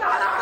Nada!